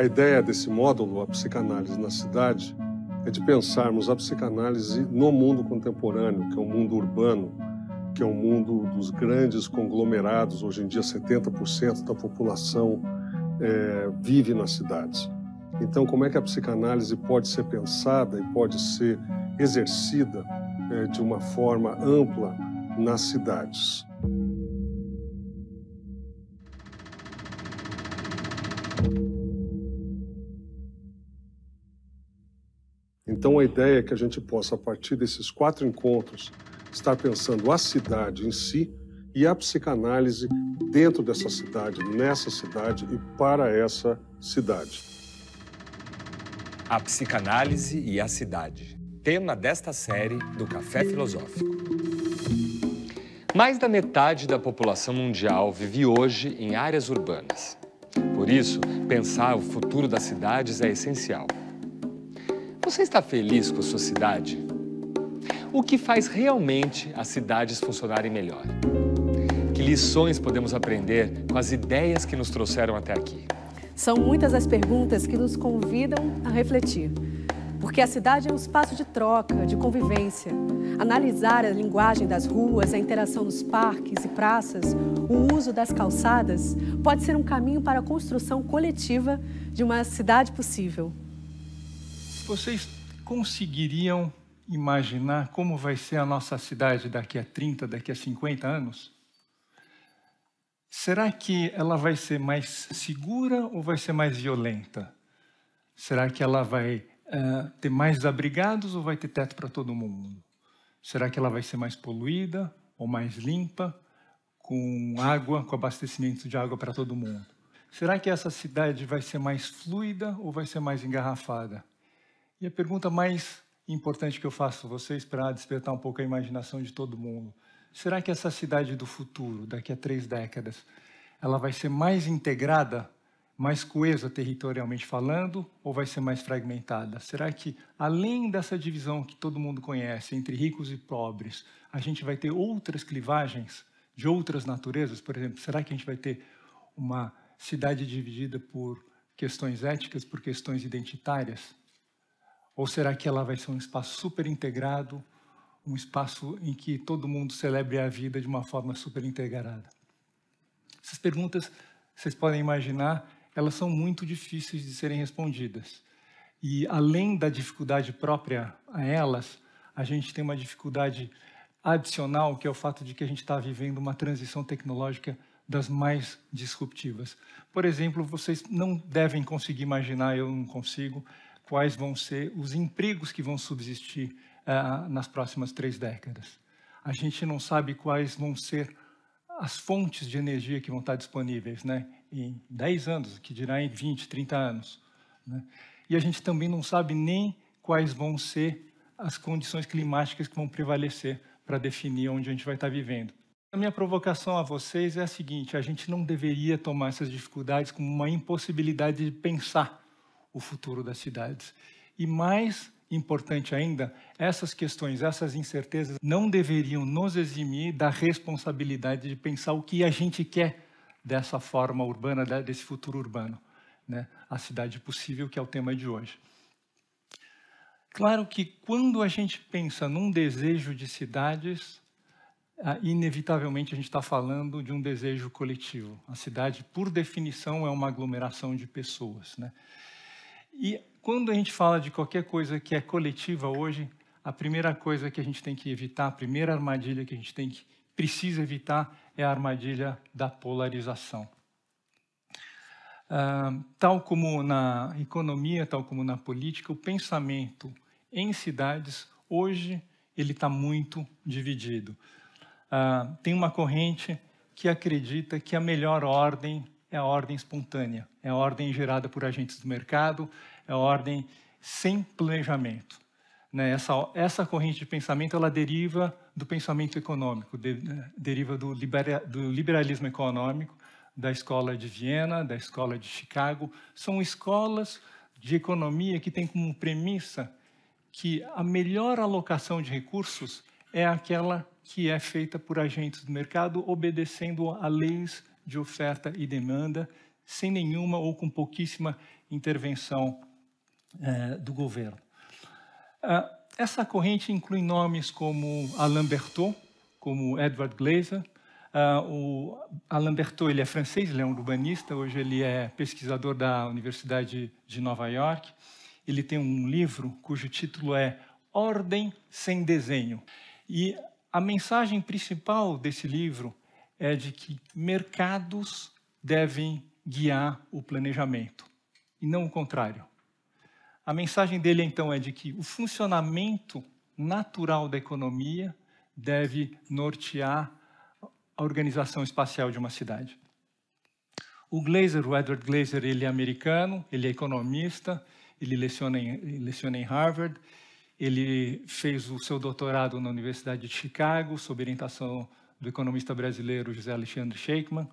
A ideia desse módulo, a psicanálise na cidade, é de pensarmos a psicanálise no mundo contemporâneo, que é um mundo urbano, que é um mundo dos grandes conglomerados. Hoje em dia, 70% da população é, vive nas cidades. Então, como é que a psicanálise pode ser pensada e pode ser exercida é, de uma forma ampla nas cidades? Então, a ideia é que a gente possa, a partir desses quatro encontros, estar pensando a cidade em si e a psicanálise dentro dessa cidade, nessa cidade e para essa cidade. A psicanálise e a cidade. Tema desta série do Café Filosófico. Mais da metade da população mundial vive hoje em áreas urbanas. Por isso, pensar o futuro das cidades é essencial. Você está feliz com a sua cidade? O que faz realmente as cidades funcionarem melhor? Que lições podemos aprender com as ideias que nos trouxeram até aqui? São muitas as perguntas que nos convidam a refletir. Porque a cidade é um espaço de troca, de convivência. Analisar a linguagem das ruas, a interação nos parques e praças, o uso das calçadas, pode ser um caminho para a construção coletiva de uma cidade possível. Vocês conseguiriam imaginar como vai ser a nossa cidade daqui a 30, daqui a 50 anos? Será que ela vai ser mais segura ou vai ser mais violenta? Será que ela vai uh, ter mais desabrigados ou vai ter teto para todo mundo? Será que ela vai ser mais poluída ou mais limpa, com água, com abastecimento de água para todo mundo? Será que essa cidade vai ser mais fluida ou vai ser mais engarrafada? E a pergunta mais importante que eu faço a vocês para despertar um pouco a imaginação de todo mundo: será que essa cidade do futuro, daqui a três décadas, ela vai ser mais integrada, mais coesa territorialmente falando, ou vai ser mais fragmentada? Será que, além dessa divisão que todo mundo conhece entre ricos e pobres, a gente vai ter outras clivagens de outras naturezas? Por exemplo, será que a gente vai ter uma cidade dividida por questões éticas, por questões identitárias? Ou será que ela vai ser um espaço super integrado, um espaço em que todo mundo celebre a vida de uma forma super integrada? Essas perguntas, vocês podem imaginar, elas são muito difíceis de serem respondidas. E além da dificuldade própria a elas, a gente tem uma dificuldade adicional, que é o fato de que a gente está vivendo uma transição tecnológica das mais disruptivas. Por exemplo, vocês não devem conseguir imaginar, eu não consigo, quais vão ser os empregos que vão subsistir uh, nas próximas três décadas. A gente não sabe quais vão ser as fontes de energia que vão estar disponíveis né, em 10 anos, que dirá em 20, 30 anos. Né? E a gente também não sabe nem quais vão ser as condições climáticas que vão prevalecer para definir onde a gente vai estar vivendo. A minha provocação a vocês é a seguinte: a gente não deveria tomar essas dificuldades como uma impossibilidade de pensar o futuro das cidades. E mais importante ainda, essas questões, essas incertezas não deveriam nos eximir da responsabilidade de pensar o que a gente quer dessa forma urbana, desse futuro urbano, né? a cidade possível, que é o tema de hoje. Claro que quando a gente pensa num desejo de cidades, ah, inevitavelmente a gente está falando de um desejo coletivo. A cidade, por definição, é uma aglomeração de pessoas. Né? E quando a gente fala de qualquer coisa que é coletiva hoje, a primeira coisa que a gente tem que evitar, a primeira armadilha que a gente tem que precisa evitar é a armadilha da polarização. Uh, tal como na economia, tal como na política, o pensamento em cidades hoje ele está muito dividido. Uh, tem uma corrente que acredita que a melhor ordem é a ordem espontânea, é a ordem gerada por agentes do mercado, é a ordem sem planejamento. Né? Essa, essa corrente de pensamento ela deriva do pensamento econômico, de, deriva do, libera, do liberalismo econômico, da escola de Viena, da escola de Chicago. São escolas de economia que têm como premissa que a melhor alocação de recursos é aquela que é feita por agentes do mercado obedecendo a leis de oferta e demanda, sem nenhuma ou com pouquíssima intervenção é, do governo. Ah, essa corrente inclui nomes como Alain Berthaud, como Edward Glaser. Uh, o Alain Berthaud ele é francês, ele é um urbanista, hoje ele é pesquisador da Universidade de Nova York. Ele tem um livro cujo título é Ordem sem Desenho. E a mensagem principal desse livro é de que mercados devem guiar o planejamento, e não o contrário. A mensagem dele, então, é de que o funcionamento natural da economia deve nortear a organização espacial de uma cidade. O Glazer, o Edward Glazer, ele é americano, ele é economista, ele leciona em, leciona em Harvard, ele fez o seu doutorado na Universidade de Chicago, sob orientação do economista brasileiro José Alexandre Sheikman,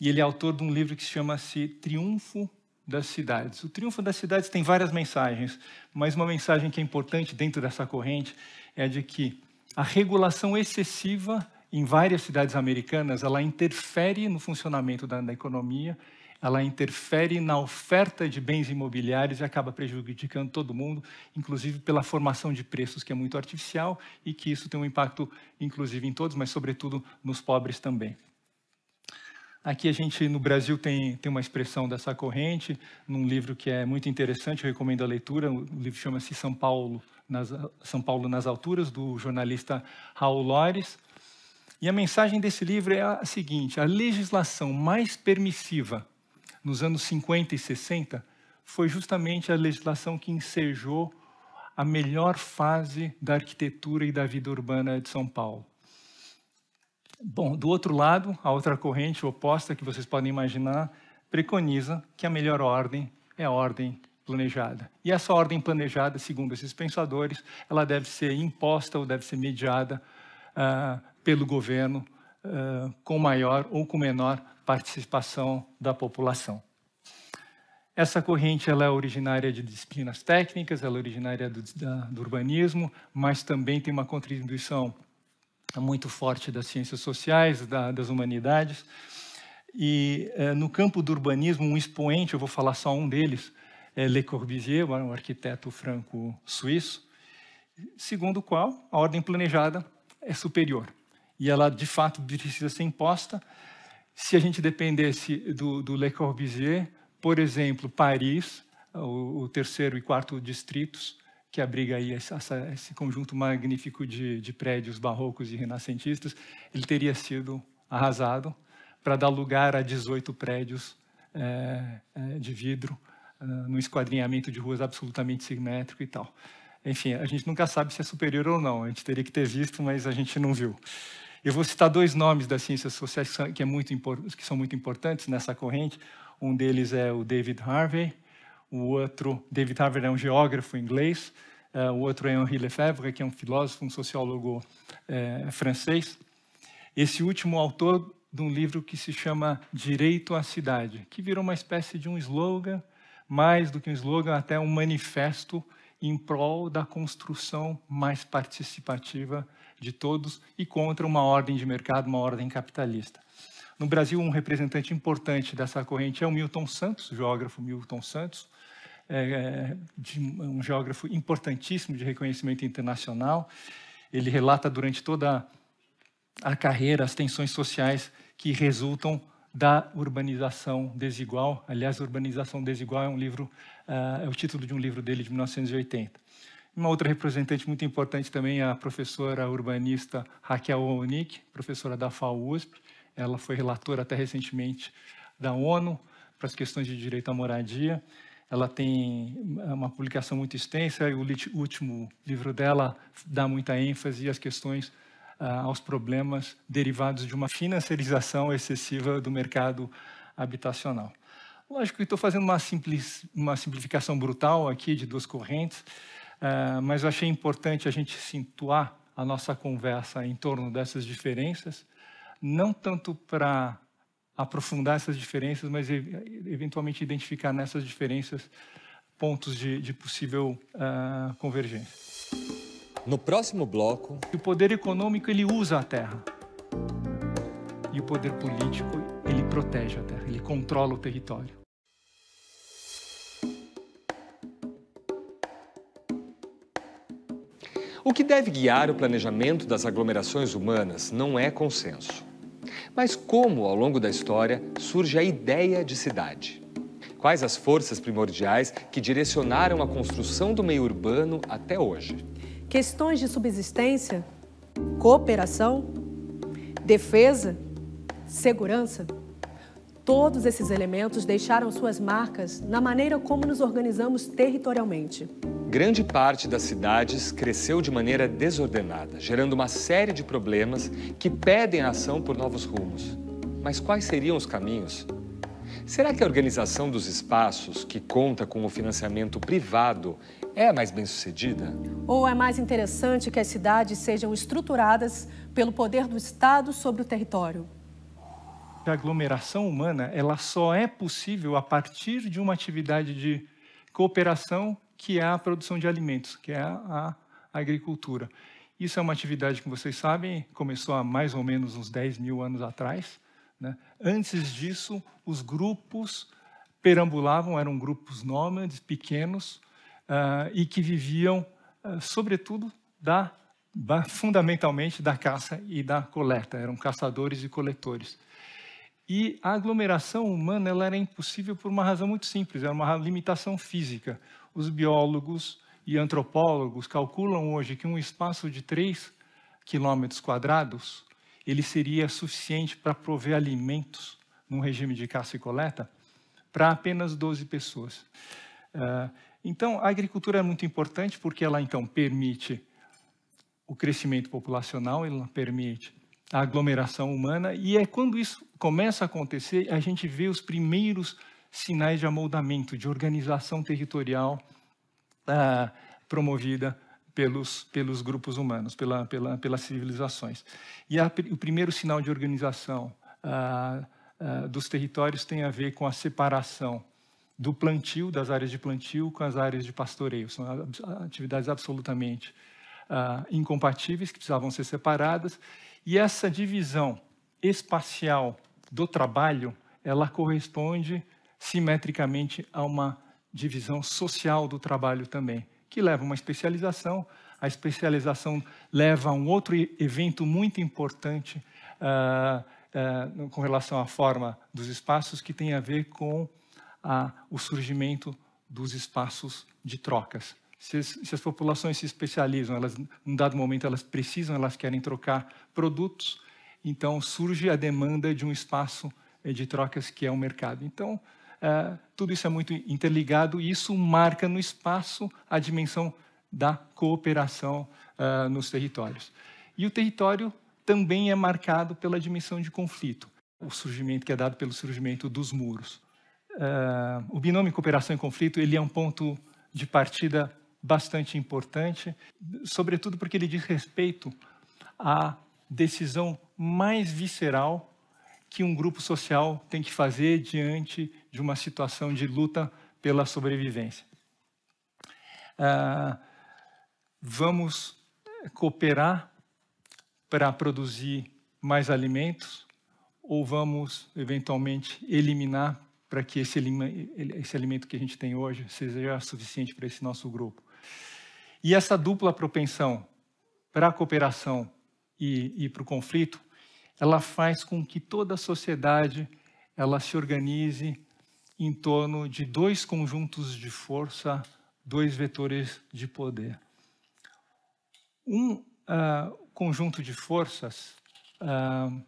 e ele é autor de um livro que se chama-se Triunfo das cidades. O triunfo das cidades tem várias mensagens, mas uma mensagem que é importante dentro dessa corrente é de que a regulação excessiva em várias cidades americanas ela interfere no funcionamento da, da economia, ela interfere na oferta de bens imobiliários e acaba prejudicando todo mundo, inclusive pela formação de preços que é muito artificial e que isso tem um impacto, inclusive em todos, mas sobretudo nos pobres também. Aqui a gente, no Brasil, tem, tem uma expressão dessa corrente, num livro que é muito interessante, eu recomendo a leitura, o livro chama-se São Paulo, nas, São Paulo nas Alturas, do jornalista Raul Lores. E a mensagem desse livro é a seguinte, a legislação mais permissiva nos anos 50 e 60 foi justamente a legislação que ensejou a melhor fase da arquitetura e da vida urbana de São Paulo. Bom, do outro lado, a outra corrente oposta que vocês podem imaginar preconiza que a melhor ordem é a ordem planejada. E essa ordem planejada, segundo esses pensadores, ela deve ser imposta ou deve ser mediada uh, pelo governo com maior ou com menor participação da população. Essa corrente ela é originária de disciplinas técnicas, ela é originária do, da, do urbanismo, mas também tem uma contribuição muito forte das ciências sociais, da, das humanidades. E no campo do urbanismo, um expoente, eu vou falar só um deles, é Le Corbusier, um arquiteto franco-suíço, segundo o qual a ordem planejada é superior. E ela, de fato, precisa ser imposta. Se a gente dependesse do, do Le Corbusier, por exemplo, Paris, o, o terceiro e quarto distritos, que abriga aí essa, esse conjunto magnífico de, de, prédios barrocos e renascentistas, ele teria sido arrasado para dar lugar a 18 prédios é, é, de vidro, uh, no esquadrinhamento de ruas absolutamente simétrico e tal. Enfim, a gente nunca sabe se é superior ou não, a gente teria que ter visto, mas a gente não viu. Eu vou citar dois nomes das ciências sociais que, é muito, que são muito importantes nessa corrente. Um deles é o David Harvey, o outro, David Harvey é um geógrafo inglês, uh, o outro é Henri Lefebvre, que é um filósofo, um sociólogo uh, francês. Esse último autor de um livro que se chama Direito à Cidade, que virou uma espécie de um slogan, mais do que um slogan, até um manifesto em prol da construção mais participativa de todos e contra uma ordem de mercado, uma ordem capitalista. No Brasil, um representante importante dessa corrente é o Milton Santos, o geógrafo Milton Santos, é, de um geógrafo importantíssimo de reconhecimento internacional. Ele relata durante toda a carreira as tensões sociais que resultam da urbanização desigual. Aliás, Urbanização Desigual é um livro, uh, é o título de um livro dele de 1980. Uma outra representante muito importante também é a professora urbanista Raquel Onik, professora da FAUSP, ela foi relatora até recentemente da ONU para as questões de direito à moradia. Ela tem uma publicação muito extensa e o último livro dela dá muita ênfase às questões, ah, aos problemas derivados de uma financiarização excessiva do mercado habitacional. Lógico que estou fazendo uma, simples, uma simplificação brutal aqui de duas correntes, ah, mas achei importante a gente situar a nossa conversa em torno dessas diferenças não tanto para aprofundar essas diferenças, mas eventualmente identificar nessas diferenças pontos de, de possível uh, convergência. No próximo bloco, o poder econômico ele usa a terra e o poder político ele protege a terra, ele controla o território. O que deve guiar o planejamento das aglomerações humanas não é consenso. Mas como, ao longo da história, surge a ideia de cidade? Quais as forças primordiais que direcionaram a construção do meio urbano até hoje? Questões de subsistência, cooperação, defesa, segurança. Todos esses elementos deixaram suas marcas na maneira como nos organizamos territorialmente. Grande parte das cidades cresceu de maneira desordenada, gerando uma série de problemas que pedem ação por novos rumos. Mas quais seriam os caminhos? Será que a organização dos espaços, que conta com o financiamento privado, é mais bem sucedida? Ou é mais interessante que as cidades sejam estruturadas pelo poder do Estado sobre o território? A aglomeração humana ela só é possível a partir de uma atividade de cooperação que é a produção de alimentos, que é a, a agricultura. Isso é uma atividade que vocês sabem, começou há mais ou menos uns 10 mil anos atrás. Né? Antes disso, os grupos perambulavam, eram grupos nômades, pequenos, uh, e que viviam, uh, sobretudo, da, da, fundamentalmente da caça e da coleta. Eram caçadores e coletores. E a aglomeração humana ela era impossível por uma razão muito simples, era uma limitação física. Os biólogos e antropólogos calculam hoje que um espaço de 3 quilômetros quadrados ele seria suficiente para prover alimentos num regime de caça e coleta para apenas 12 pessoas. Uh, então, a agricultura é muito importante porque ela, então, permite o crescimento populacional, ela permite a aglomeração humana, e é quando isso começa a acontecer, a gente vê os primeiros sinais de amoldamento, de organização territorial uh, promovida pelos, pelos grupos humanos, pela, pela, pelas civilizações. E a, o primeiro sinal de organização ah, ah, dos territórios tem a ver com a separação do plantio, das áreas de plantio, com as áreas de pastoreio. São atividades absolutamente ah, incompatíveis, que precisavam ser separadas. E essa divisão espacial do trabalho, ela corresponde simetricamente a uma divisão social do trabalho também que leva a uma especialização. A especialização leva a um outro evento muito importante uh, uh, com relação à forma dos espaços, que tem a ver com a, o surgimento dos espaços de trocas. Se as, se as, populações se especializam, elas, num dado momento elas precisam, elas querem trocar produtos, então surge a demanda de um espaço eh, de trocas que é o mercado. Então, Uh, tudo isso é muito interligado e isso marca no espaço a dimensão da cooperação uh, nos territórios. E o território também é marcado pela dimensão de conflito, o surgimento que é dado pelo surgimento dos muros. Uh, o binômio cooperação e conflito ele é um ponto de partida bastante importante, sobretudo porque ele diz respeito à decisão mais visceral que um grupo social tem que fazer diante de uma situação de luta pela sobrevivência. Ah, vamos cooperar para produzir mais alimentos ou vamos, eventualmente, eliminar para que esse, esse alimento que a gente tem hoje seja suficiente para esse nosso grupo. E essa dupla propensão para a cooperação e, e para o conflito ela faz com que toda a sociedade ela se organize em torno de dois conjuntos de força, dois vetores de poder. Um uh, conjunto de forças, uh,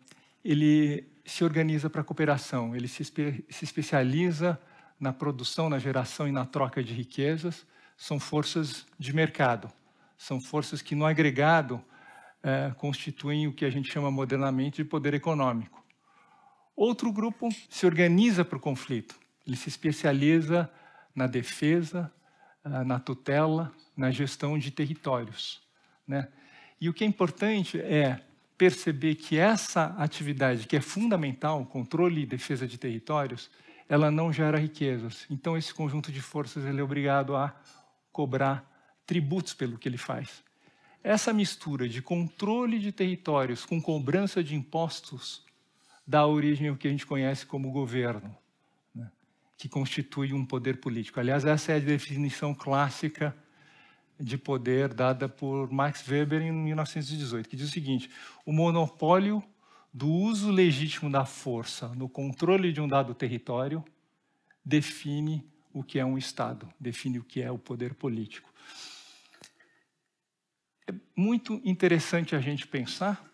ele se organiza para a cooperação, ele se, espe se especializa na produção, na geração e na troca de riquezas, são forças de mercado, são forças que no agregado é, constituem o que a gente chama modernamente de poder econômico. Outro grupo se organiza para o conflito, ele se especializa na defesa, é, na tutela, na gestão de territórios. Né? E o que é importante é perceber que essa atividade, que é fundamental, controle e defesa de territórios, ela não gera riquezas. Então, esse conjunto de forças ele é obrigado a cobrar tributos pelo que ele faz. Essa mistura de controle de territórios com cobrança de impostos dá origem ao que a gente conhece como governo, né? que constitui um poder político. Aliás, essa é a definição clássica de poder dada por Max Weber em 1918, que diz o seguinte: o monopólio do uso legítimo da força no controle de um dado território define o que é um Estado, define o que é o poder político. É muito interessante a gente pensar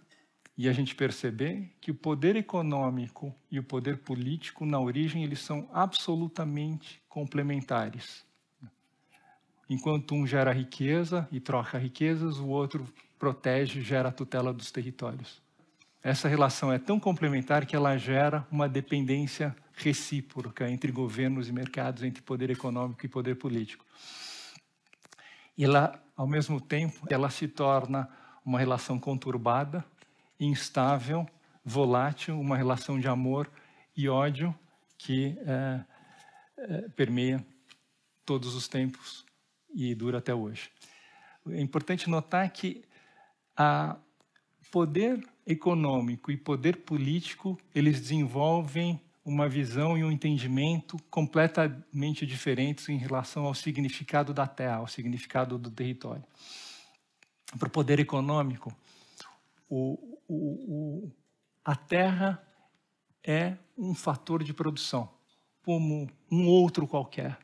e a gente perceber que o poder econômico e o poder político, na origem, eles são absolutamente complementares. Enquanto um gera riqueza e troca riquezas, o outro protege, gera a tutela dos territórios. Essa relação é tão complementar que ela gera uma dependência recíproca entre governos e mercados, entre poder econômico e poder político. E ela, ao mesmo tempo, ela se torna uma relação conturbada, instável, volátil, uma relação de amor e ódio que é, é, permeia todos os tempos e dura até hoje. É importante notar que a poder econômico e poder político, eles desenvolvem uma visão e um entendimento completamente diferentes em relação ao significado da terra, ao significado do território. Para o poder econômico, o, o, o, a terra é um fator de produção, como um outro qualquer.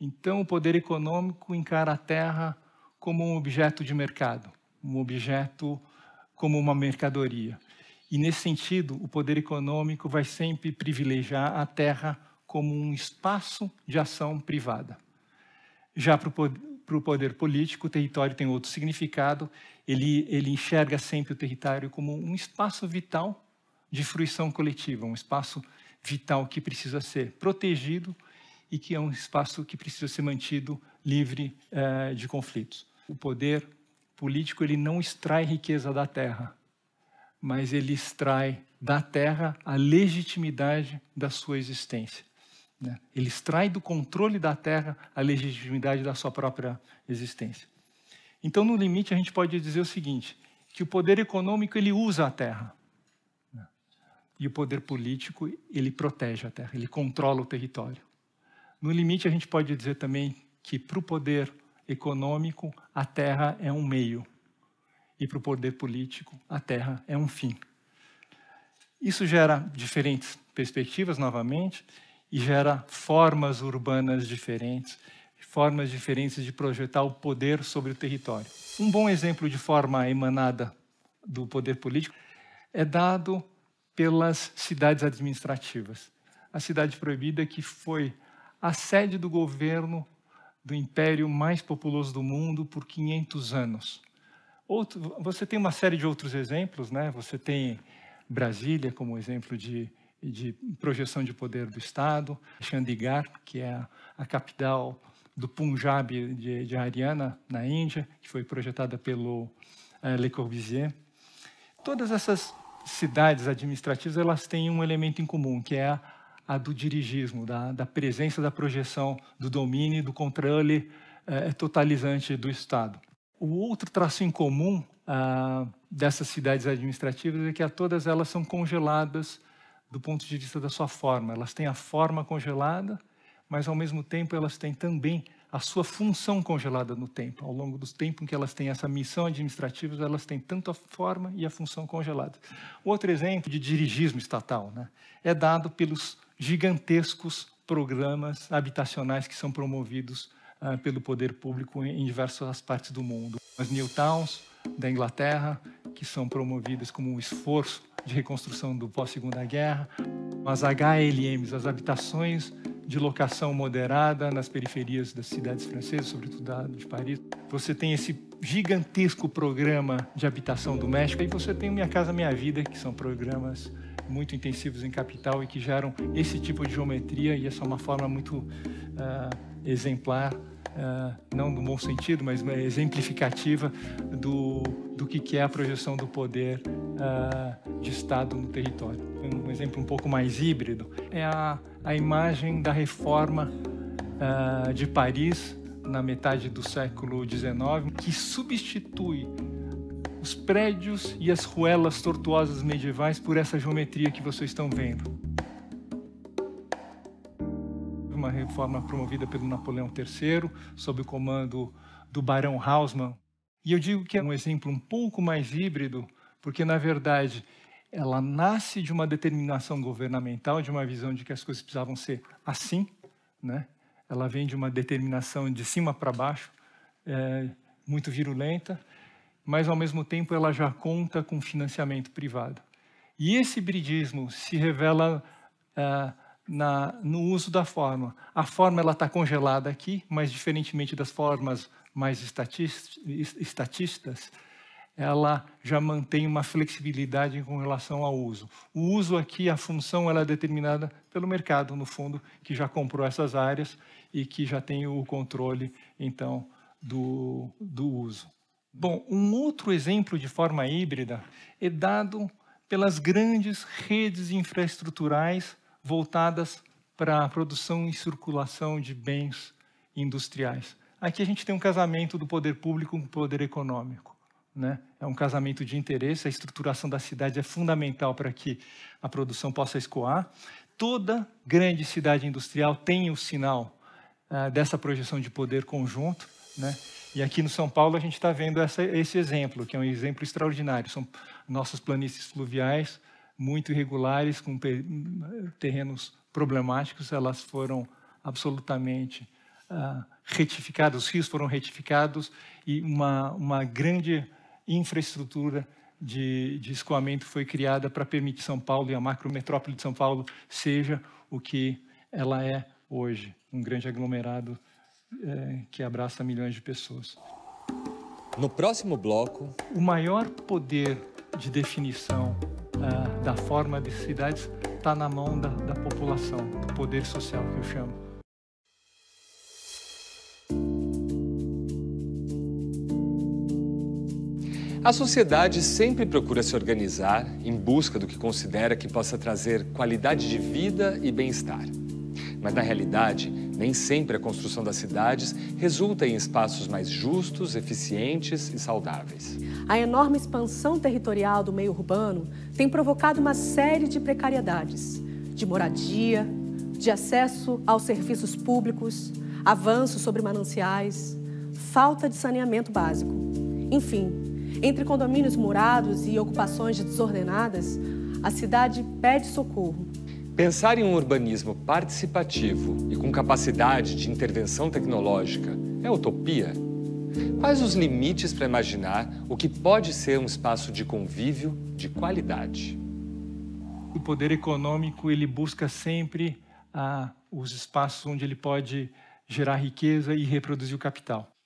Então, o poder econômico encara a terra como um objeto de mercado, um objeto como uma mercadoria. E, nesse sentido, o poder econômico vai sempre privilegiar a terra como um espaço de ação privada. Já para o poder político, o território tem outro significado, ele, ele enxerga sempre o território como um espaço vital de fruição coletiva, um espaço vital que precisa ser protegido e que é um espaço que precisa ser mantido livre eh, de conflitos. O poder político ele não extrai riqueza da terra, mas ele extrai da terra a legitimidade da sua existência. Né? Ele extrai do controle da terra a legitimidade da sua própria existência. Então, no limite, a gente pode dizer o seguinte: que o poder econômico ele usa a terra. Né? E o poder político, ele protege a terra, ele controla o território. No limite, a gente pode dizer também que para o poder econômico, a terra é um meio. E para o poder político, a terra é um fim. Isso gera diferentes perspectivas, novamente, e gera formas urbanas diferentes, formas diferentes de projetar o poder sobre o território. Um bom exemplo de forma emanada do poder político é dado pelas cidades administrativas. A cidade proibida que foi a sede do governo do império mais populoso do mundo por 500 anos. Outro, você tem uma série de outros exemplos, né? Você tem Brasília como exemplo de, de projeção de poder do Estado, Chandigarh, que é a, capital do Punjab de, de Haryana, na Índia, que foi projetada pelo uh, Le Corbusier. Todas essas cidades administrativas elas têm um elemento em comum, que é a a do dirigismo, da, da presença da projeção do domínio do controle é, totalizante do Estado. O outro traço em comum ah, dessas cidades administrativas é que a todas elas são congeladas do ponto de vista da sua forma. Elas têm a forma congelada, mas ao mesmo tempo elas têm também a sua função congelada no tempo. Ao longo do tempo em que elas têm essa missão administrativa, elas têm tanto a forma e a função congelada. Outro exemplo de dirigismo estatal né, é dado pelos gigantescos programas habitacionais que são promovidos uh, pelo poder público em, diversas partes do mundo. As New Towns da Inglaterra, que são promovidas como um esforço de reconstrução do pós-segunda guerra, as HLMs, as habitações de locação moderada nas periferias das cidades francesas, sobretudo da de Paris. Você tem esse gigantesco programa de habitação do México e você tem o Minha Casa Minha Vida, que são programas muito intensivos em capital e que geram esse tipo de geometria e essa é uma forma muito uh, exemplar, uh, não no bom sentido, mas exemplificativa do, do que é a projeção do poder uh, de Estado no território. Um exemplo um pouco mais híbrido é a, a imagem da reforma de Paris na metade do século XIX, que substitui os prédios e as ruelas tortuosas medievais por essa geometria que vocês estão vendo. Uma reforma promovida pelo Napoleão III, sob o comando do Barão Haussmann. E eu digo que é um exemplo um pouco mais híbrido, porque, na verdade, ela nasce de uma determinação governamental, de uma visão de que as coisas precisavam ser assim, né? ela vem de uma determinação de cima para baixo, é, muito virulenta, mas ao mesmo tempo ela já conta com financiamento privado. E esse hibridismo se revela uh, na, no uso da forma. A forma ela está congelada aqui, mas diferentemente das formas mais estatistas, ela já mantém uma flexibilidade com relação ao uso. O uso aqui, a função, ela é determinada pelo mercado, no fundo, que já comprou essas áreas e que já tem o controle, então, do, do uso. Bom, um outro exemplo de forma híbrida é dado pelas grandes redes infraestruturais voltadas para a produção e circulação de bens industriais. Aqui a gente tem um casamento do poder público com o poder econômico. Né? É um casamento de interesse, a estruturação da cidade é fundamental para que a produção possa escoar. Toda grande cidade industrial tem o sinal uh, dessa projeção de poder conjunto. Né? E aqui no São Paulo a gente está vendo essa, esse exemplo, que é um exemplo extraordinário. São nossas planícies fluviais muito irregulares, com terrenos problemáticos, elas foram absolutamente uh, retificadas, os rios foram retificados e uma, uma grande infraestrutura de, de escoamento foi criada para permitir São Paulo e a macrometrópole de São Paulo seja o que ela é hoje, um grande aglomerado é, que abraça milhões de pessoas. No próximo bloco, o maior poder de definição uh, da forma de cidades está na mão da, da população, do poder social que eu chamo. A sociedade sempre procura se organizar em busca do que considera que possa trazer qualidade de vida e bem-estar. Mas, na realidade, nem sempre a construção das cidades resulta em espaços mais justos, eficientes e saudáveis. A enorme expansão territorial do meio urbano tem provocado uma série de precariedades, de moradia, de acesso aos serviços públicos, avanços sobre mananciais, falta de saneamento básico. Enfim, entre condomínios murados e ocupações desordenadas, a cidade pede socorro Pensar em um urbanismo participativo e com capacidade de intervenção tecnológica é utopia? Quais os limites para imaginar o que pode ser um espaço de convívio de qualidade? O poder econômico ele busca sempre ah, os espaços onde ele pode gerar riqueza e reproduzir o capital.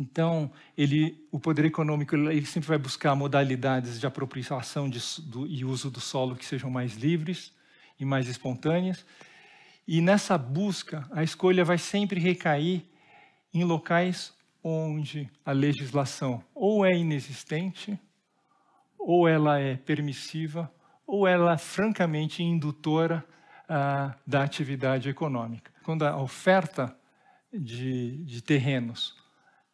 Então, ele, o poder econômico ele sempre vai buscar modalidades de apropriação de, do, e uso do solo que sejam mais livres, e mais espontâneas. E nessa busca, a escolha vai sempre recair em locais onde a legislação ou é inexistente, ou ela é permissiva, ou ela é francamente indutora ah, da atividade econômica. Quando a oferta de, de terrenos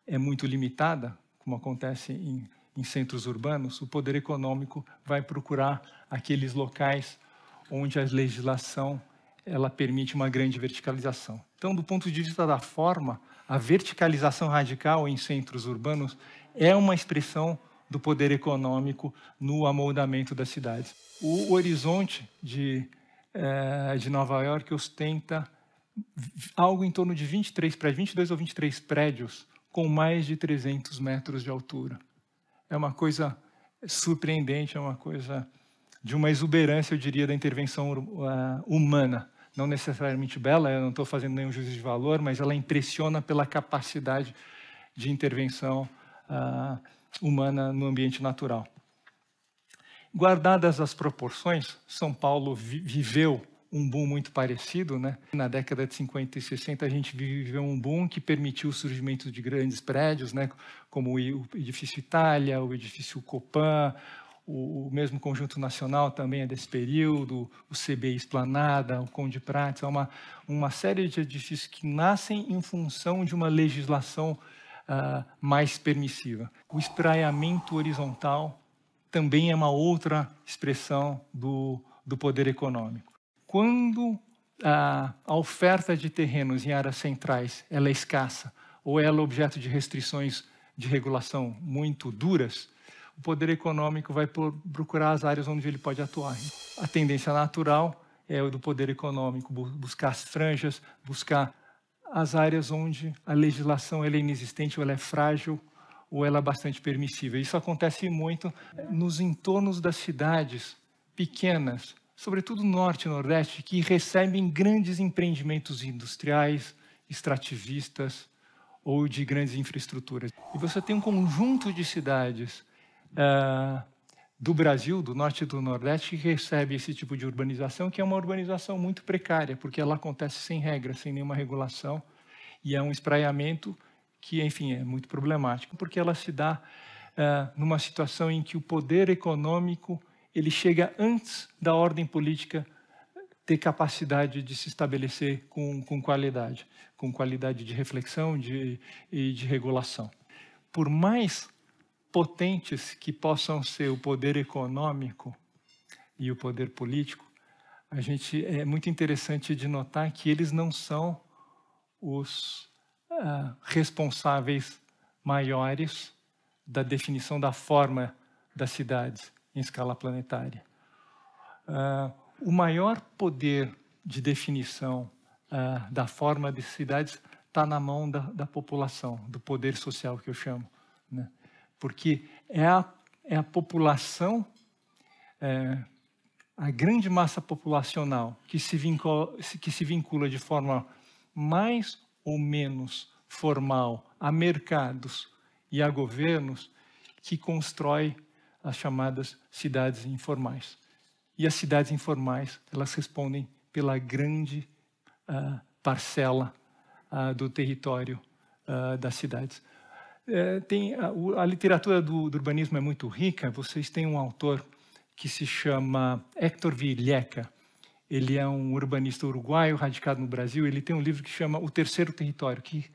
é muito limitada, como acontece em, em centros urbanos, o poder econômico vai procurar aqueles locais onde a legislação ela permite uma grande verticalização. Então, do ponto de vista da forma, a verticalização radical em centros urbanos é uma expressão do poder econômico no amoldamento das cidades. O horizonte de, é, de Nova York ostenta algo em torno de 23 prédios, 22 ou 23 prédios com mais de 300 metros de altura. É uma coisa surpreendente, é uma coisa de uma exuberância, eu diria, da intervenção uh, humana. Não necessariamente bela, eu não estou fazendo nenhum juízo de valor, mas ela impressiona pela capacidade de intervenção uh, humana no ambiente natural. Guardadas as proporções, São Paulo vi viveu um boom muito parecido. Né? Na década de 50 e 60, a gente viveu um boom que permitiu o surgimento de grandes prédios, né? como o edifício Itália, o edifício Copan, o, o, mesmo Conjunto Nacional também é desse período, o CB Esplanada, o Conde Prates, é uma, uma série de edifícios que nascem em função de uma legislação uh, mais permissiva. O espraiamento horizontal também é uma outra expressão do, do poder econômico. Quando a, a oferta de terrenos em áreas centrais ela é escassa ou ela é objeto de restrições de regulação muito duras, o poder econômico vai procurar as áreas onde ele pode atuar. A tendência natural é o do poder econômico buscar as franjas, buscar as áreas onde a legislação ela é inexistente ou ela é frágil ou ela é bastante permissiva. Isso acontece muito nos entornos das cidades pequenas, sobretudo no norte e nordeste, que recebem grandes empreendimentos industriais, extrativistas ou de grandes infraestruturas. E você tem um conjunto de cidades uh, do Brasil, do norte e do nordeste, que recebe esse tipo de urbanização, que é uma urbanização muito precária, porque ela acontece sem regra, sem nenhuma regulação, e é um espraiamento que, enfim, é muito problemático, porque ela se dá uh, numa situação em que o poder econômico ele chega antes da ordem política ter capacidade de se estabelecer com, com qualidade, com qualidade de reflexão de, e de regulação. Por mais potentes que possam ser o poder econômico e o poder político, a gente é muito interessante de notar que eles não são os uh, responsáveis maiores da definição da forma das cidades em escala planetária. Uh, o maior poder de definição uh, da forma de cidades está na mão da, da, população, do poder social que eu chamo. Porque é a, é a população, é, a grande massa populacional que se, vincula, que se vincula de forma mais ou menos formal a mercados e a governos que constrói as chamadas cidades informais. E as cidades informais, elas respondem pela grande uh, parcela uh, do território uh, das cidades. É, tem a, a literatura do, do, urbanismo é muito rica. Vocês têm um autor que se chama Héctor Villeca. Ele é um urbanista uruguaio radicado no Brasil. Ele tem um livro que chama O Terceiro Território, que,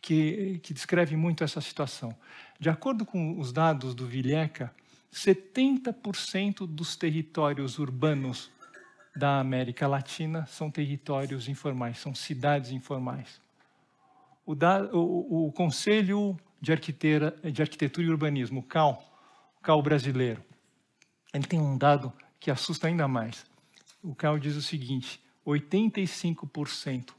que, que descreve muito essa situação. De acordo com os dados do Villeca, 70% dos territórios urbanos da América Latina são territórios informais, são cidades informais. O, da, o, o Conselho de, de Arquitetura e Urbanismo, o CAL, o CAL brasileiro, ele tem um dado que assusta ainda mais. O CAL diz o seguinte: 85%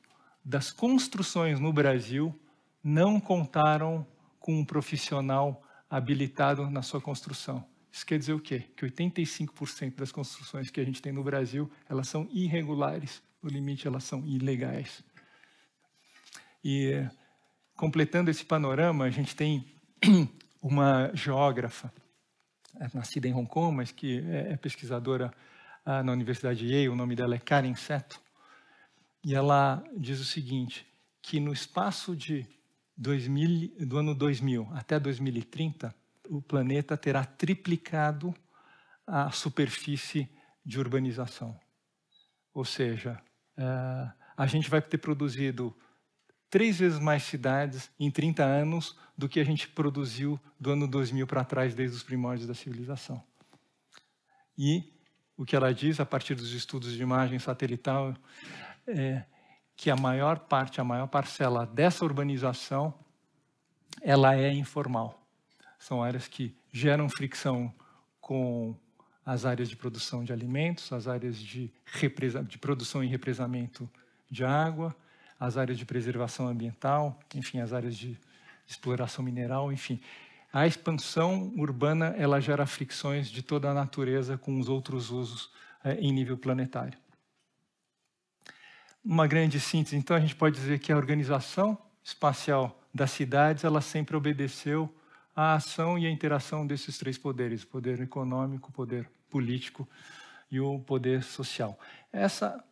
das construções no Brasil não contaram com um profissional habilitado na sua construção. Isso quer dizer o quê? Que 85% das construções que a gente tem no Brasil, elas são irregulares, no limite elas são ilegais. E completando esse panorama, a gente tem uma geógrafa, é nascida em Hong Kong, mas que é, é pesquisadora ah, na Universidade de Yale, o nome dela é Karen Seto, e ela diz o seguinte, que no espaço de 2000, do ano 2000 até 2030, o planeta terá triplicado a superfície de urbanização. Ou seja, eh, a gente vai ter produzido três vezes mais cidades em 30 anos do que a gente produziu do ano 2000 para trás, desde os primórdios da civilização. E o que ela diz, a partir dos estudos de imagem satelital, é que a maior parte, a maior parcela dessa urbanização, ela é informal. São áreas que geram fricção com as áreas de produção de alimentos, as áreas de, de produção e represamento de água, as áreas de preservação ambiental, enfim, as áreas de exploração mineral, enfim. A expansão urbana ela gera fricções de toda a natureza com os outros usos é, em nível planetário. Uma grande síntese, então, a gente pode dizer que a organização espacial das cidades ela sempre obedeceu à ação e à interação desses três poderes: o poder econômico, o poder político e o poder social. Essa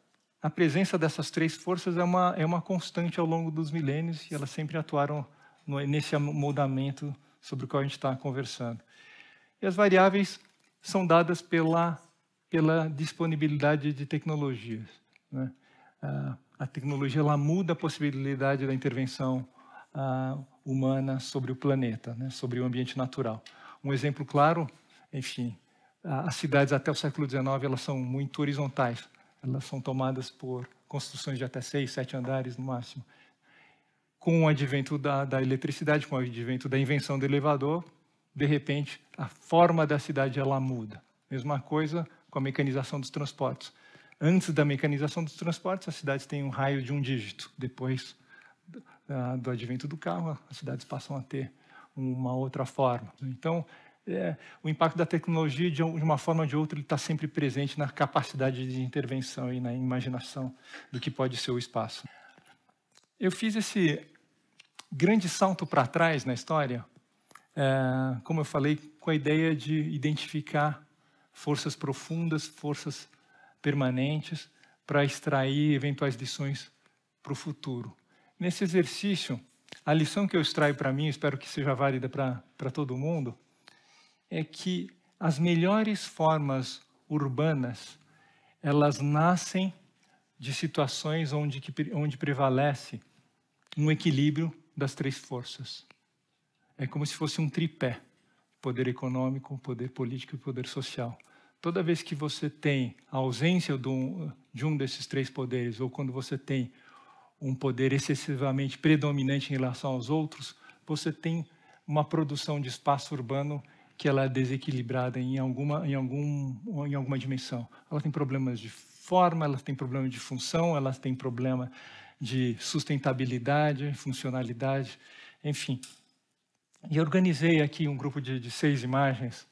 a presença dessas três forças é uma, é uma constante ao longo dos milênios e elas sempre atuaram no, nesse moldamento sobre o qual a gente está conversando. E as variáveis são dadas pela, pela disponibilidade de tecnologias. Né? A, tecnologia ela muda a possibilidade da intervenção humana sobre o planeta, né, sobre o ambiente natural. Um exemplo claro, enfim, as cidades até o século XIX elas são muito horizontais, elas são tomadas por construções de até seis, sete andares no máximo. Com o advento da, da eletricidade, com o advento da invenção do elevador, de repente a forma da cidade ela muda. Mesma coisa com a mecanização dos transportes. Antes da mecanização dos transportes, as cidades têm um raio de um dígito. Depois uh, do advento do carro, as cidades passam a ter uma outra forma. Então, é, o impacto da tecnologia, de uma forma ou de outra, ele está sempre presente na capacidade de intervenção e na imaginação do que pode ser o espaço. Eu fiz esse grande salto para trás na história, é, como eu falei, com a ideia de identificar forças profundas, forças permanentes, para extrair eventuais lições para o futuro. Nesse exercício, a lição que eu extraio para mim, espero que seja válida para todo mundo, é que as melhores formas urbanas, elas nascem de situações onde, onde prevalece um equilíbrio das três forças. É como se fosse um tripé: poder econômico, poder político e poder social. Toda vez que você tem a ausência de um, de um desses três poderes, ou quando você tem um poder excessivamente predominante em relação aos outros, você tem uma produção de espaço urbano que ela é desequilibrada em alguma, em algum, em alguma dimensão. Ela tem problemas de forma, ela tem problema de função, ela tem problema de sustentabilidade, funcionalidade, enfim. E organizei aqui um grupo de, de seis imagens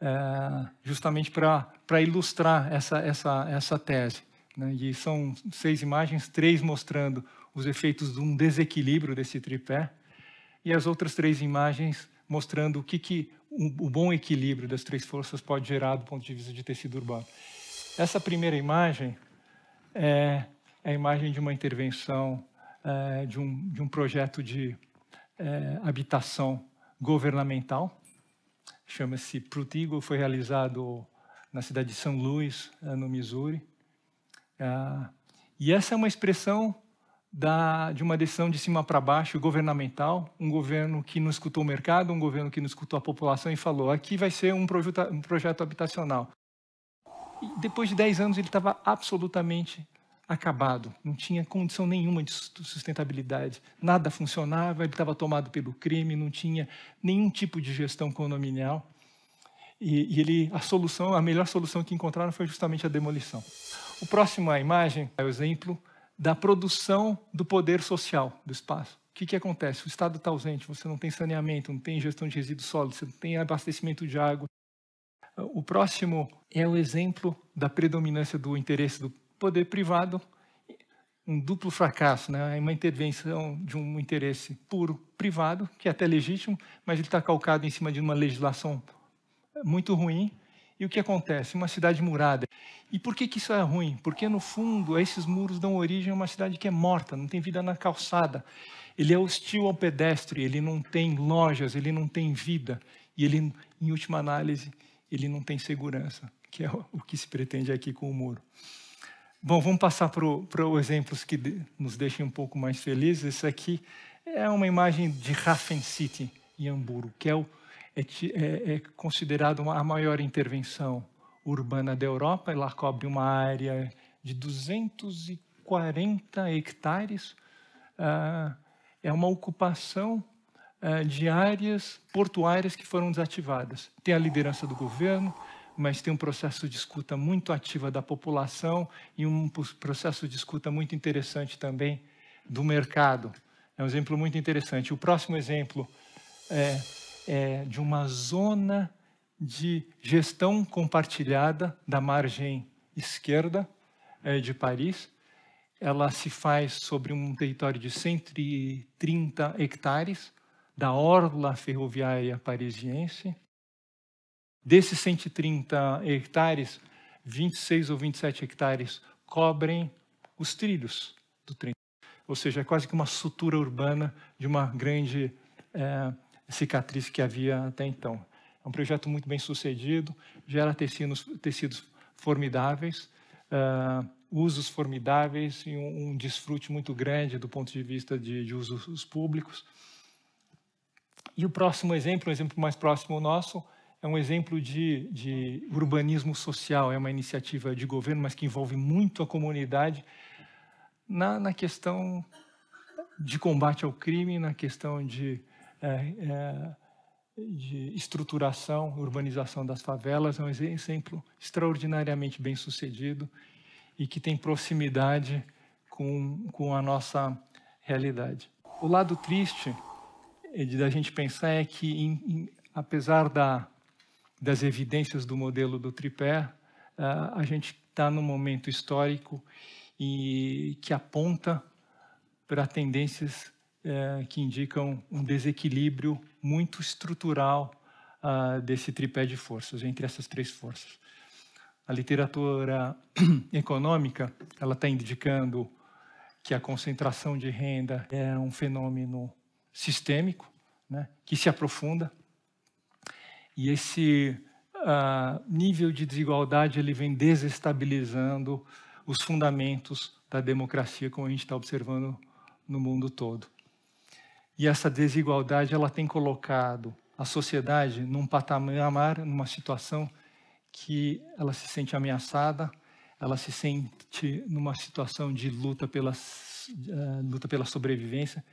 é, justamente para ilustrar essa, essa, essa tese. Né? E são seis imagens, três mostrando os efeitos de um desequilíbrio desse tripé, e as outras três imagens mostrando o que, que o bom equilíbrio das três forças pode gerar do ponto de vista de tecido urbano. Essa primeira imagem é, é a imagem de uma intervenção é, de, um, de um projeto de é, habitação governamental, chama-se Prutigo, foi realizado na cidade de São Luís, é, no Missouri. Ah, e essa é uma expressão da, de uma decisão de cima para baixo governamental, um governo que não escutou o mercado, um governo que não escutou a população e falou: aqui vai ser um projeto, um projeto habitacional. E depois de 10 anos ele estava absolutamente acabado, não tinha condição nenhuma de sustentabilidade, nada funcionava, ele estava tomado pelo crime, não tinha nenhum tipo de gestão condominial. E, e ele, a solução, a melhor solução que encontraram foi justamente a demolição. O próximo a imagem é o exemplo da produção do poder social do espaço. O que, que acontece? O Estado está ausente, você não tem saneamento, não tem gestão de resíduos sólidos, você não tem abastecimento de água. O próximo é o exemplo da predominância do interesse do poder privado, um duplo fracasso, né? É uma intervenção de um interesse puro privado, que é até legítimo, mas ele está calcado em cima de uma legislação muito ruim e o que acontece? Uma cidade murada. E por que, que isso é ruim? Porque, no fundo, esses muros dão origem a uma cidade que é morta, não tem vida na calçada. Ele é hostil ao pedestre, ele não tem lojas, ele não tem vida. E ele, em última análise, ele não tem segurança, que é o que se pretende aqui com o muro. Bom, vamos passar para os exemplos que nos deixem um pouco mais felizes. Esse aqui é uma imagem de Hafen City, em Hamburgo, que é o é, é, é considerado a maior intervenção urbana da Europa. Ela cobre uma área de 240 hectares. Ah, é uma ocupação ah, de áreas portuárias que foram desativadas. Tem a liderança do governo, mas tem um processo de escuta muito ativa da população e um processo de escuta muito interessante também do mercado. É um exemplo muito interessante. O próximo exemplo é é, de uma zona de gestão compartilhada da margem esquerda é, de Paris. Ela se faz sobre um território de 130 hectares da orla ferroviária parisiense. Desses 130 hectares, 26 ou 27 hectares cobrem os trilhos do trem. Ou seja, é quase que uma sutura urbana de uma grande é, cicatriz que havia até então. É um projeto muito bem sucedido, gera tecidos, tecidos formidáveis, uh, usos formidáveis e um, um, desfrute muito grande do ponto de vista de, de usos públicos. E o próximo exemplo, o exemplo mais próximo nosso, é um exemplo de, de urbanismo social, é uma iniciativa de governo, mas que envolve muito a comunidade na, na questão de combate ao crime, na questão de, é, é, de estruturação, urbanização das favelas. É um exemplo extraordinariamente bem sucedido e que tem proximidade com, com a nossa realidade. O lado triste de da gente pensar é que, em, em, apesar da, das evidências do modelo do tripé, a gente está num momento histórico e que aponta para tendências uh, que indicam um desequilíbrio muito estrutural uh, desse tripé de forças, entre essas três forças. A literatura econômica ela está indicando que a concentração de renda é um fenômeno sistêmico, né, que se aprofunda. E esse uh, nível de desigualdade ele vem desestabilizando os fundamentos da democracia, como a gente está observando no mundo todo. E essa desigualdade ela tem colocado a sociedade num patamar, numa situação que ela se sente ameaçada, ela se sente numa situação de luta pela, uh, luta pela sobrevivência,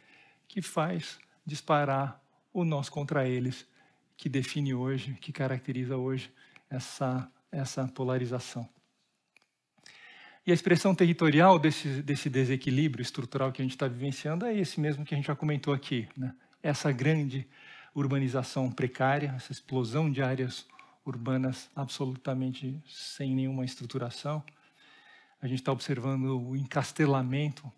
que faz disparar o nós contra eles, que define hoje, que caracteriza hoje essa, essa polarização. E a expressão territorial desse, desse desequilíbrio estrutural que a gente está vivenciando é esse mesmo que a gente já comentou aqui. Né? Essa grande urbanização precária, essa explosão de áreas urbanas absolutamente sem nenhuma estruturação. A gente está observando o encastelamento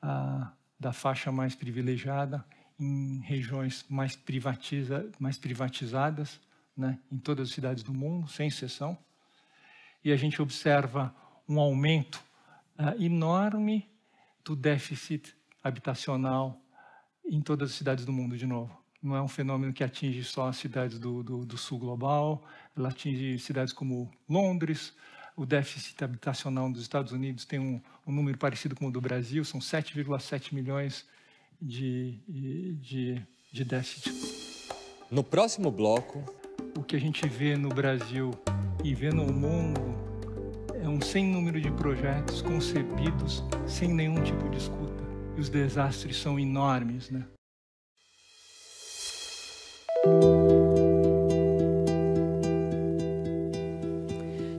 ah, da faixa mais privilegiada em regiões mais, privatiza, mais privatizadas, né, em todas as cidades do mundo, sem exceção. E a gente observa um aumento uh, enorme do déficit habitacional em todas as cidades do mundo, de novo. Não é um fenômeno que atinge só as cidades do, do, do sul global, ela atinge cidades como Londres, o déficit habitacional dos Estados Unidos tem um, um número parecido com o do Brasil, são 7,7 milhões de, de, de déficit. No próximo bloco. O que a gente vê no Brasil e vê no mundo é um sem número de projetos concebidos sem nenhum tipo de escuta. E os desastres são enormes, né?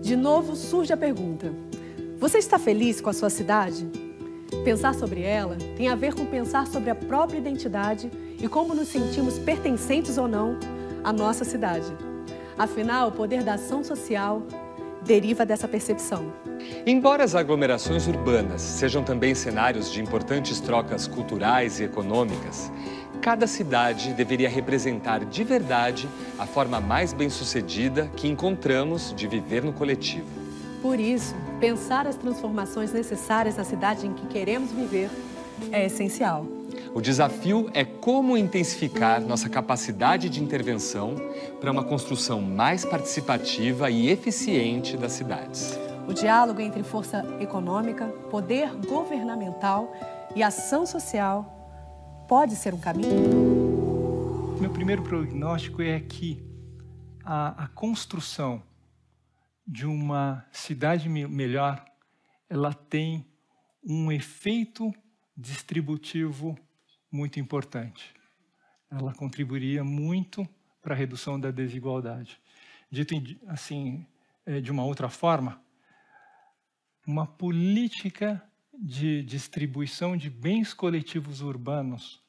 De novo surge a pergunta: Você está feliz com a sua cidade? Pensar sobre ela tem a ver com pensar sobre a própria identidade e como nos sentimos pertencentes ou não à nossa cidade. Afinal, o poder da ação social deriva dessa percepção. Embora as aglomerações urbanas sejam também cenários de importantes trocas culturais e econômicas, cada cidade deveria representar de verdade a forma mais bem-sucedida que encontramos de viver no coletivo. Por isso, pensar as transformações necessárias na cidade em que queremos viver é essencial. O desafio é como intensificar nossa capacidade de intervenção para uma construção mais participativa e eficiente das cidades. O diálogo entre força econômica, poder governamental e ação social pode ser um caminho? Meu primeiro prognóstico é que a, a construção de uma cidade melhor, ela tem um efeito distributivo muito importante. Ela contribuiria muito para a redução da desigualdade. Dito assim, é, de uma outra forma, uma política de distribuição de bens coletivos urbanos,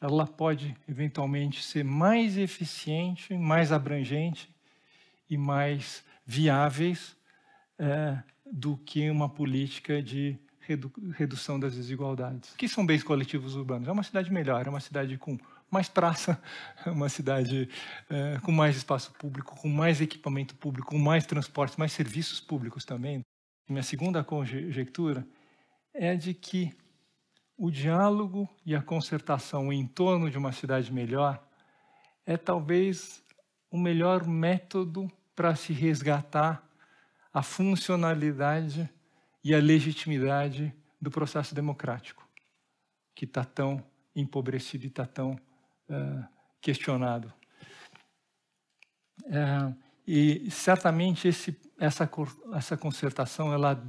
ela pode eventualmente ser mais eficiente, mais abrangente e mais viáveis é, do que uma política de redu redução das desigualdades. O que são bens coletivos urbanos? É uma cidade melhor, é uma cidade com mais praça, é uma cidade é, com mais espaço público, com mais equipamento público, com mais transportes, mais serviços públicos também. Minha segunda conjectura é de que o diálogo e a concertação em torno de uma cidade melhor é talvez o melhor método para se resgatar a funcionalidade e a legitimidade do processo democrático, que está tão empobrecido e está tão uh, questionado. É, e certamente esse, essa, essa concertação ela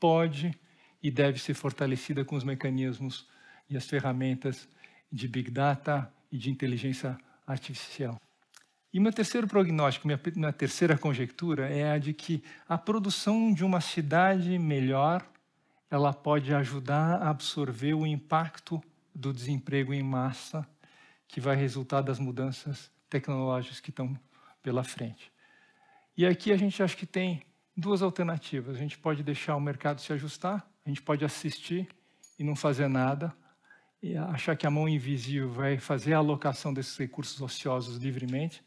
pode e deve ser fortalecida com os mecanismos e as ferramentas de Big Data e de inteligência artificial. E meu terceiro prognóstico, minha, minha terceira conjectura é a de que a produção de uma cidade melhor ela pode ajudar a absorver o impacto do desemprego em massa que vai resultar das mudanças tecnológicas que estão pela frente. E aqui a gente acha que tem duas alternativas. A gente pode deixar o mercado se ajustar, a gente pode assistir e não fazer nada, e achar que a mão invisível vai fazer a alocação desses recursos ociosos livremente,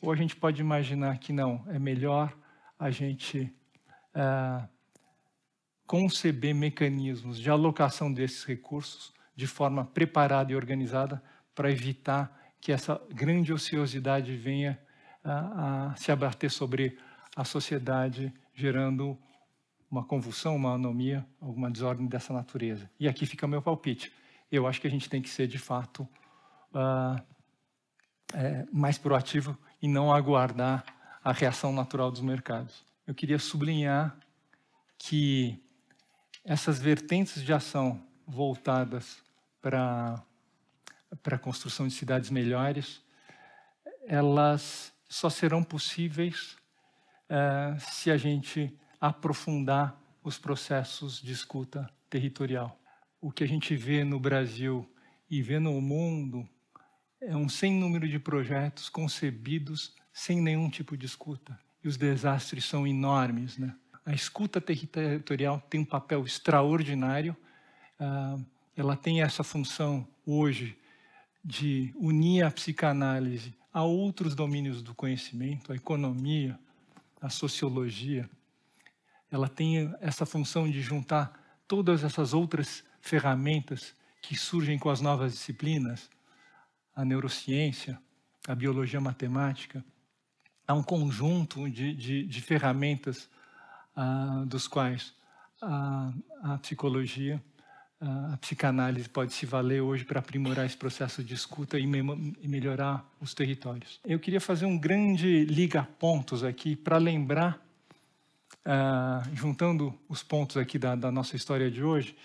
ou a gente pode imaginar que não, é melhor a gente é, conceber mecanismos de alocação desses recursos de forma preparada e organizada para evitar que essa grande ociosidade venha a, a se abater sobre a sociedade, gerando uma convulsão, uma anomia, alguma desordem dessa natureza. E aqui fica meu palpite eu acho que a gente tem que ser, de fato, uh, é, mais proativo e não aguardar a reação natural dos mercados. Eu queria sublinhar que essas vertentes de ação voltadas para para a construção de cidades melhores, elas só serão possíveis uh, se a gente aprofundar os processos de escuta territorial o que a gente vê no Brasil e vê no mundo é um sem número de projetos concebidos sem nenhum tipo de escuta. E os desastres são enormes. Né? A escuta territorial tem um papel extraordinário. Uh, ela tem essa função hoje de unir a psicanálise a outros domínios do conhecimento, a economia, a sociologia. Ela tem essa função de juntar todas essas outras ferramentas que surgem com as novas disciplinas, a neurociência, a biologia matemática, há um conjunto de, de, de ferramentas ah, dos quais a, a psicologia, a psicanálise pode se valer hoje para aprimorar esse processo de escuta e, me, e melhorar os territórios. Eu queria fazer um grande liga-pontos aqui para lembrar, ah, juntando os pontos aqui da, da nossa história de hoje,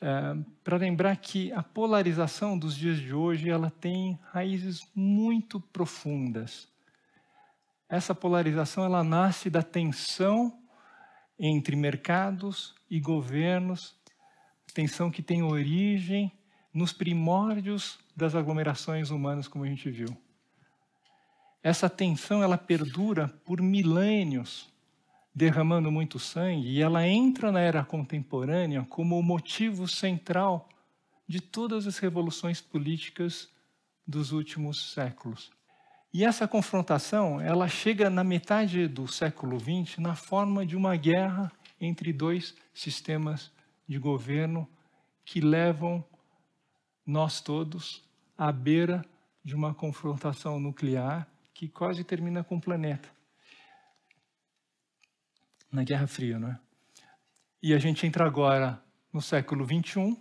é, para lembrar que a polarização dos dias de hoje ela tem raízes muito profundas. Essa polarização ela nasce da tensão entre mercados e governos, tensão que tem origem nos primórdios das aglomerações humanas, como a gente viu. Essa tensão ela perdura por milênios derramando muito sangue, e ela entra na era contemporânea como o motivo central de todas as revoluções políticas dos últimos séculos. E essa confrontação, ela chega na metade do século XX na forma de uma guerra entre dois sistemas de governo que levam nós todos à beira de uma confrontação nuclear que quase termina com o planeta na Guerra Fria, não é? E a gente entra agora no século 21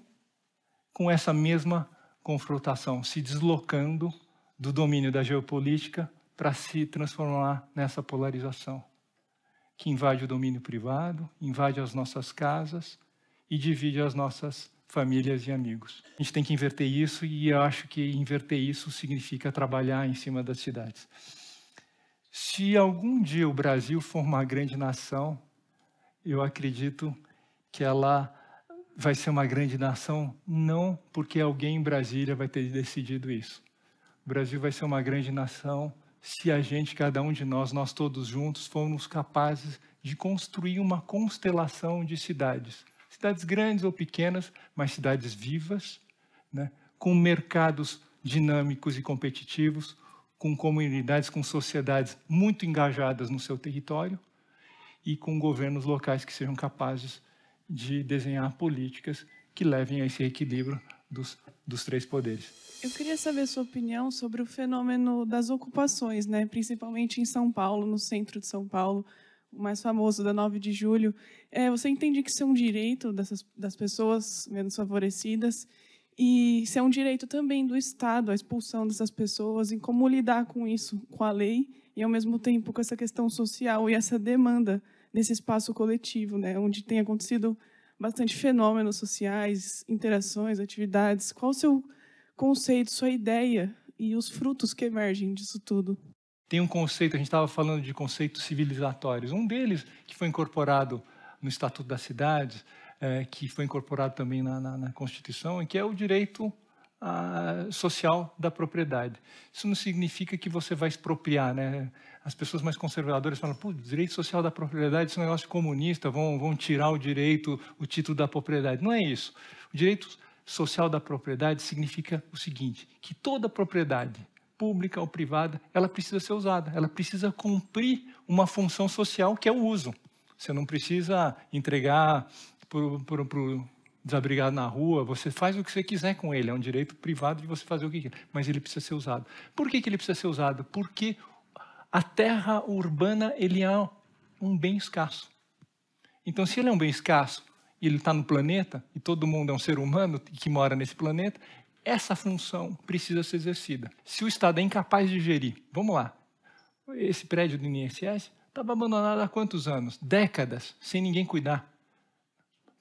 com essa mesma confrontação, se deslocando do domínio da geopolítica para se transformar nessa polarização que invade o domínio privado, invade as nossas casas e divide as nossas famílias e amigos. A gente tem que inverter isso e eu acho que inverter isso significa trabalhar em cima das cidades. Se algum dia o Brasil for uma grande nação, eu acredito que ela vai ser uma grande nação não porque alguém em Brasília vai ter decidido isso. O Brasil vai ser uma grande nação se a gente, cada um de nós, nós todos juntos, formos capazes de construir uma constelação de cidades. Cidades grandes ou pequenas, mas cidades vivas, né? com mercados dinâmicos e competitivos, com comunidades, com sociedades muito engajadas no seu território e com governos locais que sejam capazes de desenhar políticas que levem a esse equilíbrio dos, dos três poderes. Eu queria saber sua opinião sobre o fenômeno das ocupações, né? principalmente em São Paulo, no centro de São Paulo, o mais famoso da 9 de julho. É, você entende que isso é um direito dessas, das pessoas menos favorecidas e se é um direito também do Estado a expulsão dessas pessoas e como lidar com isso, com a lei e ao mesmo tempo com essa questão social e essa demanda nesse espaço coletivo, né, onde tem acontecido bastante fenômenos sociais, interações, atividades. Qual o seu conceito, sua ideia e os frutos que emergem disso tudo? Tem um conceito, a gente estava falando de conceitos civilizatórios. Um deles, que foi incorporado no Estatuto da Cidade, é, que foi incorporado também na, na, na Constituição, que é o direito a, social da propriedade. Isso não significa que você vai expropriar, né? As pessoas mais conservadoras falam, pô, direito social da propriedade, é um negócio comunista, vão, vão tirar o direito, o título da propriedade. Não é isso. O direito social da propriedade significa o seguinte, que toda propriedade, pública ou privada, ela precisa ser usada, ela precisa cumprir uma função social que é o uso. Você não precisa entregar para o desabrigado na rua, você faz o que você quiser com ele, é um direito privado de você fazer o que quer, mas ele precisa ser usado. Por que, que ele precisa ser usado? Porque a terra urbana ele é um bem escasso. Então, se ele é um bem escasso e ele está no planeta, e todo mundo é um ser humano que mora nesse planeta, essa função precisa ser exercida. Se o Estado é incapaz de gerir, vamos lá, esse prédio do INSS estava abandonado há quantos anos? Décadas, sem ninguém cuidar.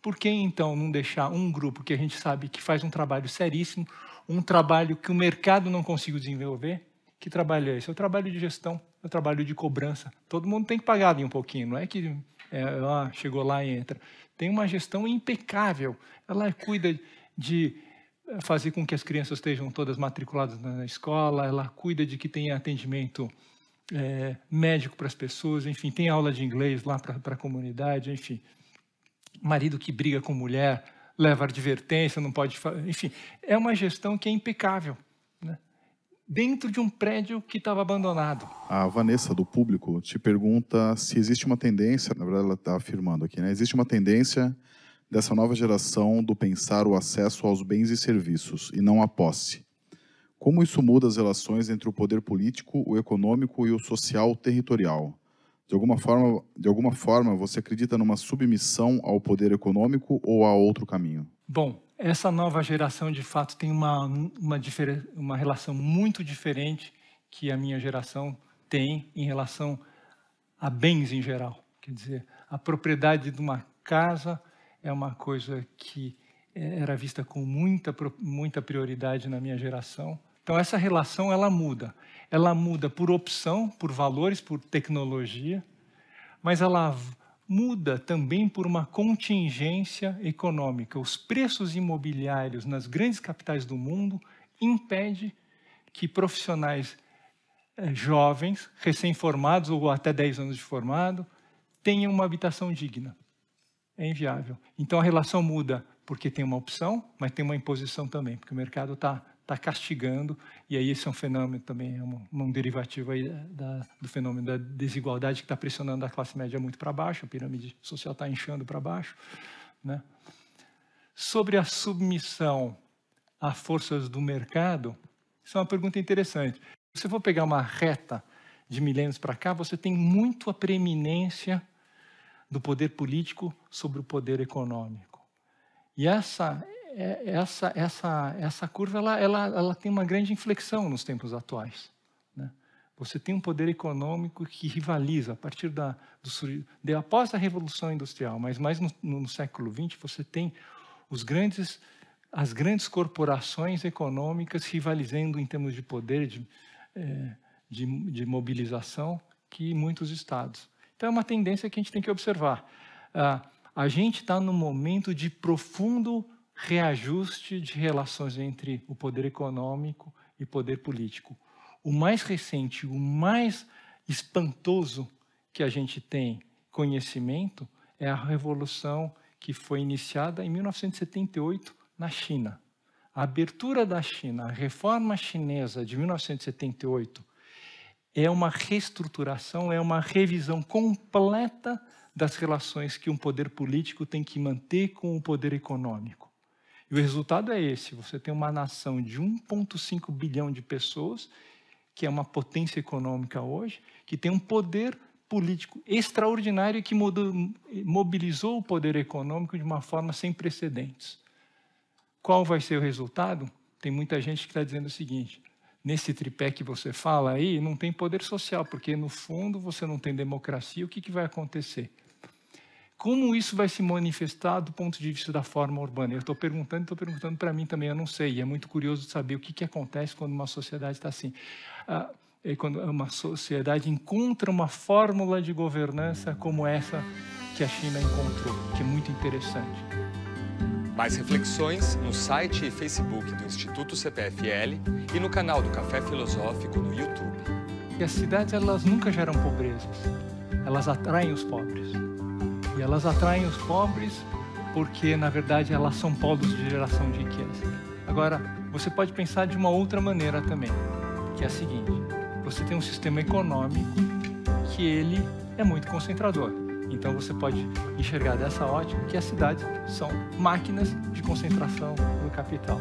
Por que então não deixar um grupo que a gente sabe que faz um trabalho seríssimo, um trabalho que o mercado não conseguiu desenvolver? Que trabalho é esse? É o trabalho de gestão, é o trabalho de cobrança. Todo mundo tem que pagar ali um pouquinho, não é que é, chegou lá e entra. Tem uma gestão impecável. Ela cuida de fazer com que as crianças estejam todas matriculadas na escola, ela cuida de que tenha atendimento é, médico para as pessoas, enfim, tem aula de inglês lá para a comunidade, enfim marido que briga com mulher, leva advertência, não pode. Enfim, é uma gestão que é impecável. Né? Dentro de um prédio que estava abandonado. A Vanessa, do público, te pergunta se existe uma tendência, na verdade, ela está afirmando aqui, né? Existe uma tendência dessa nova geração do pensar o acesso aos bens e serviços e não a posse. Como isso muda as relações entre o poder político, o econômico e o social territorial? De alguma forma, de alguma forma, você acredita numa submissão ao poder econômico ou a outro caminho? Bom, essa nova geração de fato tem uma uma, uma relação muito diferente que a minha geração tem em relação a bens em geral. Quer dizer, a propriedade de uma casa é uma coisa que é, era vista com muita muita prioridade na minha geração. Então essa relação ela muda ela muda por opção, por valores, por tecnologia, mas ela muda também por uma contingência econômica. Os preços imobiliários nas grandes capitais do mundo impedem que profissionais eh, jovens, recém-formados ou até 10 anos de formado, tenham uma habitação digna. É inviável. Então a relação muda porque tem uma opção, mas tem uma imposição também, porque o mercado está está castigando, e aí esse é um fenômeno também, é um, um derivativo aí da, do fenômeno da desigualdade que está pressionando a classe média muito para baixo, a pirâmide social está inchando para baixo. Né? Sobre a submissão a forças do mercado, isso é uma pergunta interessante. Se você for pegar uma reta de milênios para cá, você tem muito a preeminência do poder político sobre o poder econômico. E essa essa, essa, essa curva ela, ela, ela tem uma grande inflexão nos tempos atuais. Né? Você tem um poder econômico que rivaliza a partir da do, de, após a revolução industrial, mas mais no, no século XX você tem os grandes as grandes corporações econômicas rivalizando em termos de poder de, é, de, de mobilização que muitos estados. Então é uma tendência que a gente tem que observar. Ah, a gente está num momento de profundo reajuste de relações entre o poder econômico e poder político. O mais recente, o mais espantoso que a gente tem conhecimento é a revolução que foi iniciada em 1978 na China. A abertura da China, a reforma chinesa de 1978 é uma reestruturação, é uma revisão completa das relações que um poder político tem que manter com o poder econômico. E o resultado é esse: você tem uma nação de 1,5 bilhão de pessoas, que é uma potência econômica hoje, que tem um poder político extraordinário que mobilizou o poder econômico de uma forma sem precedentes. Qual vai ser o resultado? Tem muita gente que está dizendo o seguinte: nesse tripé que você fala aí, não tem poder social, porque no fundo você não tem democracia, o que, que vai acontecer? Como isso vai se manifestar do ponto de vista da forma urbana? Eu estou perguntando, estou perguntando para mim também, eu não sei. E é muito curioso saber o que, que acontece quando uma sociedade está assim. Ah, é quando uma sociedade encontra uma fórmula de governança como essa que a China encontrou, que é muito interessante. Mais reflexões no site e Facebook do Instituto CPFL e no canal do Café Filosófico no YouTube. E as cidades elas nunca geram pobrezas, elas atraem os pobres. E elas atraem os pobres porque, na verdade, elas são polos de geração de riqueza. Agora, você pode pensar de uma outra maneira também, que é a seguinte: você tem um sistema econômico que ele é muito concentrador. Então você pode enxergar dessa ótica que as cidades são máquinas de concentração do capital.